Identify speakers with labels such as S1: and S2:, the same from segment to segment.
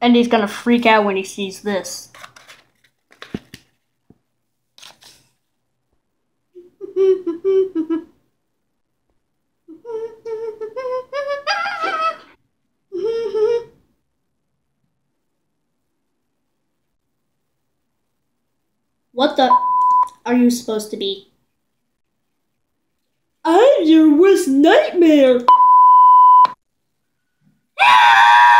S1: And he's gonna freak out when he sees this. What the are you supposed to be?
S2: I'm your worst nightmare.
S1: Ah!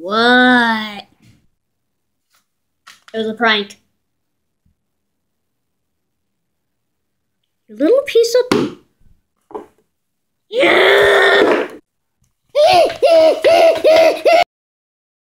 S1: What? It was a prank. You little piece of